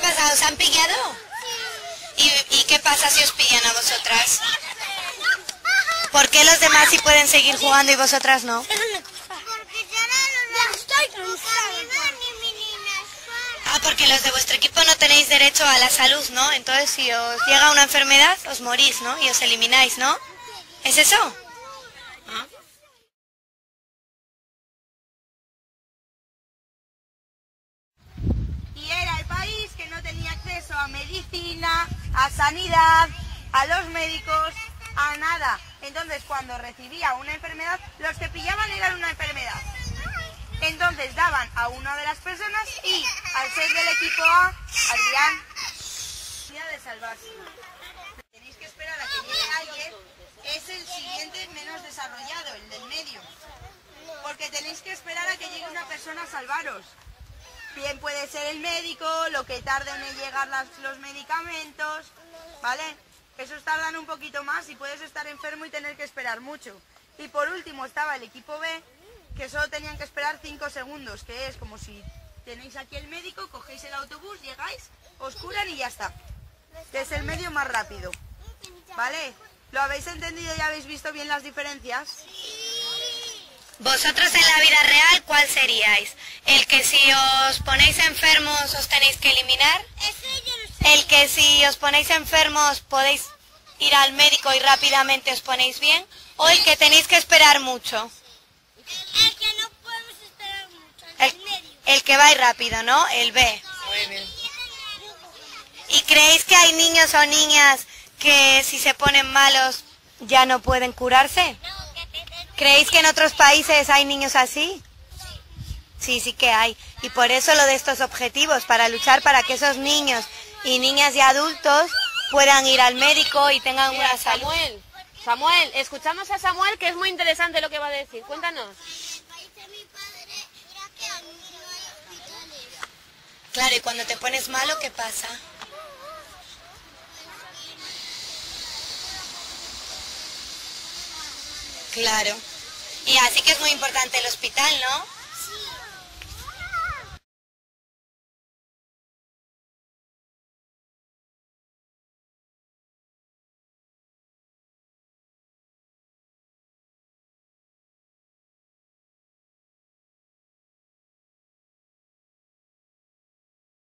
ha pasado? ¿Os han pillado? ¿Y, y qué pasa si os pillan a vosotras? ¿Por qué los demás sí pueden seguir jugando y vosotras no? Ah, porque los de vuestro equipo no tenéis derecho a la salud, ¿no? Entonces si os llega una enfermedad, os morís, ¿no? Y os elimináis, ¿no? ¿Es eso? Ah. y era el país que no tenía acceso a medicina, a sanidad, a los médicos, a nada. Entonces, cuando recibía una enfermedad, los que pillaban eran una enfermedad. Entonces daban a una de las personas y al ser del equipo A, Adrián, día de salvarse. Tenéis que esperar a que llegue alguien, es el siguiente menos desarrollado, el del medio. Porque tenéis que esperar a que llegue una persona a salvaros. Bien puede ser el médico, lo que tarden en llegar las- los medicamentos, ¿vale? Esos tardan un poquito más y puedes estar enfermo y tener que esperar mucho. Y por último estaba el equipo B, que solo tenían que esperar 5 segundos, que es como si tenéis aquí el médico, cogéis el autobús, llegáis, os curan y ya está. Que es el medio más rápido, ¿vale? ¿Lo habéis entendido y habéis visto bien las diferencias? Vosotros en la vida real, ¿cuál seríais? ¿El que si os ponéis enfermos os tenéis que eliminar? ¿El que si os ponéis enfermos podéis ir al médico y rápidamente os ponéis bien? ¿O el que tenéis que esperar mucho? El que no podemos esperar mucho. El, medio. que va ir rápido, ¿no? El B. Muy bien. ¿Y creéis que hay niños o niñas que si se ponen malos ya no pueden curarse? ¿Creéis que en otros países hay niños así? Sí, sí que hay. Y por eso lo de estos objetivos, para luchar para que esos niños y niñas y adultos puedan ir al médico y tengan Mira, una salud. Samuel, Samuel, escuchamos a Samuel que es muy interesante lo que va a decir. Cuéntanos. el país de mi padre era que aquí no hay hospitales. Claro, y cuando te pones malo, ¿qué pasa? Claro. Y así que es muy importante el hospital, ¿no?